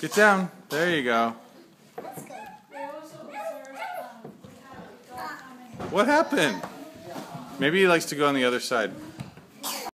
Get down. There you go. What happened? Maybe he likes to go on the other side.